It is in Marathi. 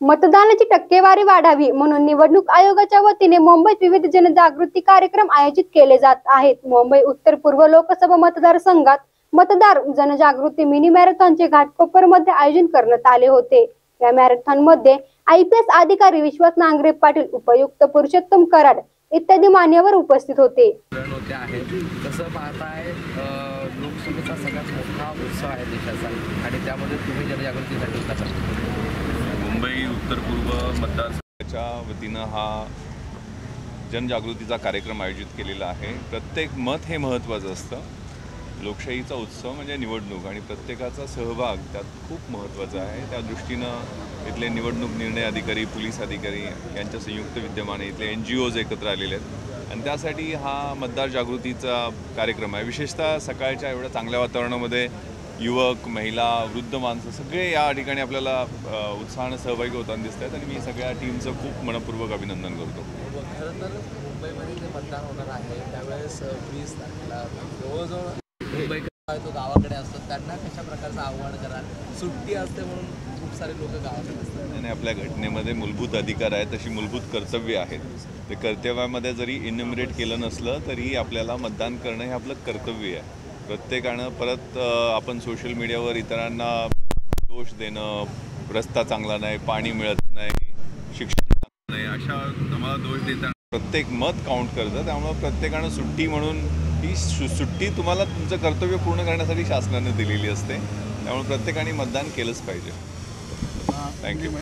मतदानाची टक्केवारी वाढावी म्हणून निवडणूक आयोगाच्या वतीने मुंबईत विविध जनजागृती कार्यक्रम आयोजित केले जात आहेत. मुंबई उत्तर पूर्व लोकसभा मतदारसंघात मतदार जनजागृती मिनी मॅरेथॉनचे घाटकोपरमध्ये आयोजन करण्यात आले होते. या मॅरेथॉनमध्ये आय पी एस अधिकारी विश्वास नांगरे पाटील उपयुक्त पुरुषोत्तम कराड इत्यादी मान्यवर उपस्थित होते. तसं पाहताय लोकसभेचा सगळ्यात मोठा उत्सव आहे देशाचा आणि त्यामध्ये तुम्ही जनजागृतीसाठी उत्तर पूर्व मतदारसंघाच्या वतीनं हा जनजागृतीचा कार्यक्रम आयोजित केलेला आहे. प्रत्येक मत हे महत्त्वाचं असतं. लोकशाहीचा उत्सव म्हणजे निवडणूक आणि प्रत्येकाचा सहभाग त्यात खूप महत्त्वाचा आहे. त्या दृष्टीनं इथले निवडणूक निर्णय अधिकारी पोलीस अधिकारी यांच्या संयुक्त विद्यमाने इथले एन जी ओज एकत्र आलेले आहेत. आणि त्यासाठी हा मतदार जागृतीचा कार्यक्रम आहे. विशेषतः सकाळच्या एवढ्या चांगल्या वातावरणामध्ये युवक महिला वृद्ध माणसं सगळे या ठिकाणी आपल्याला उत्साहानं सहभागी होताना दिसत आहेत आणि मी सगळ्या टीमचं खूप मनपूर्वक अभिनंदन करतो. खरं तर मुंबईमध्ये जे मतदान होणार आहे त्यावेळेस वीस तारखेला जवळजवळ मुंबईकर तो गावाकडे असतो त्यांना कशा प्रकारचं आव्हान कराल सुट्टी असते म्हणून खूप सारे लोक गावाकडे असतात. आणि आपल्या घटनेमध्ये मूलभूत अधिकार आहेत तशी मूलभूत कर्तव्य आहेत. ते कर्तव्यामध्ये जरी इन्युमरेट केलं नसलं तरी आपल्याला मतदान करणं हे आपलं कर्तव्य आहे. प्रत्येकानं परत आपण सोशल मीडियावर इतरांना दोष देणं रस्ता चांगला नाही पाणी मिळत नाही शिक्षण चांगलं नाही अशा आम्हाला दोष देताना प्रत्येक मत काउंट करतं त्यामुळं प्रत्येकानं सुट्टी म्हणून ही सु सुट्टी तुम्हाला तुमचं कर्तव्य पूर्ण करण्यासाठी शासनाने दिलेली असते. त्यामुळे प्रत्येकाने मतदान केलंच पाहिजे. थँक्यू